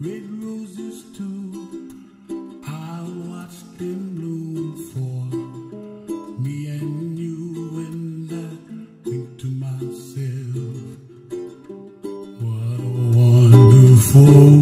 red roses too. I watched them bloom for me and you, and I think to myself, what a wonderful.